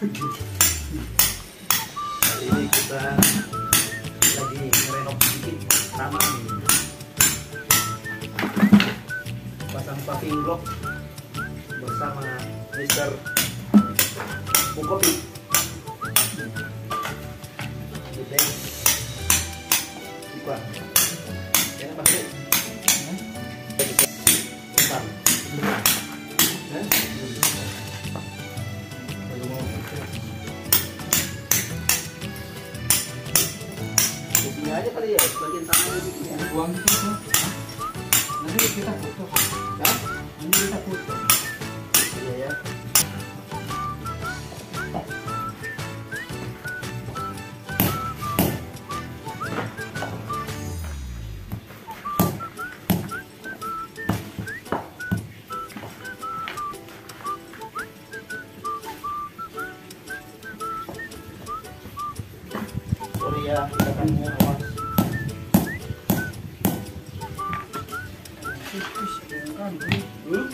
Hari ini kita lagi ngerenov sedikit taman Pasang paving block bersama Mr. Bukopi. Ya Iklan aja kali ya, sebagian tangan sini ya. Buang itu tuh. Nanti kita foto. Hah? Nanti kita foto. Iya ya. Sorry ya, kita kan 这不行啊你看嗯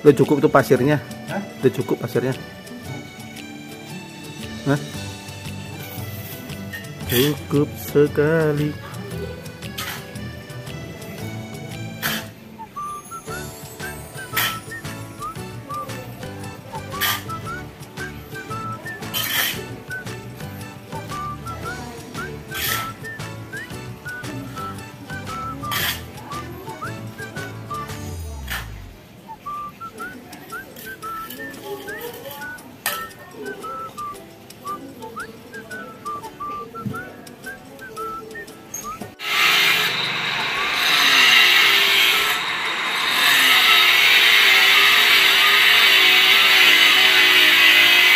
Udah cukup tuh pasirnya. Hah? Udah cukup pasirnya. Hah? Cukup sekali.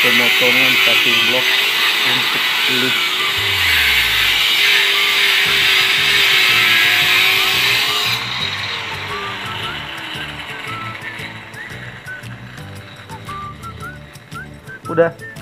Pemotongan paving block untuk lift. Udah.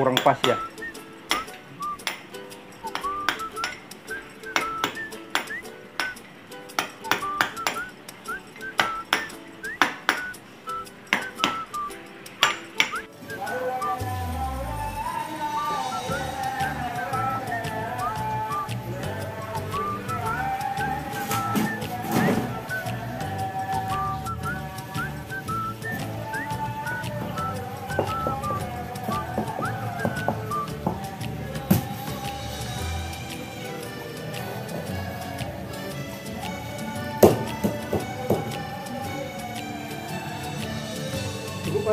Kurang pas ya.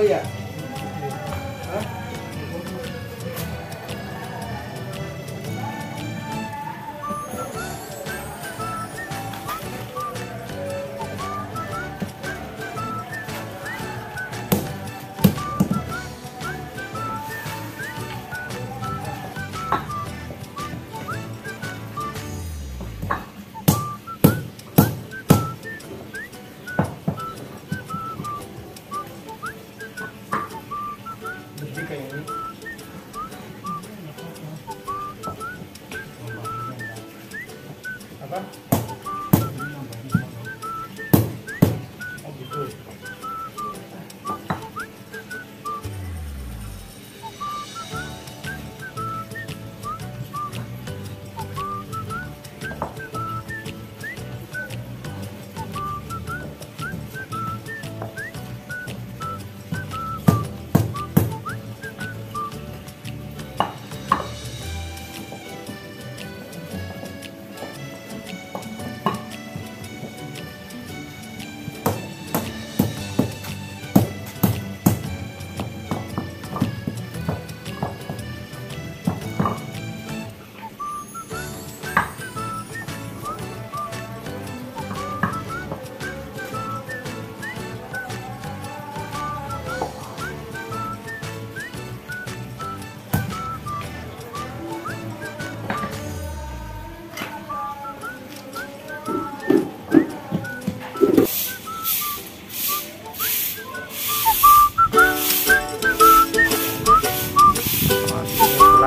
Ya? Hah?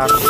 la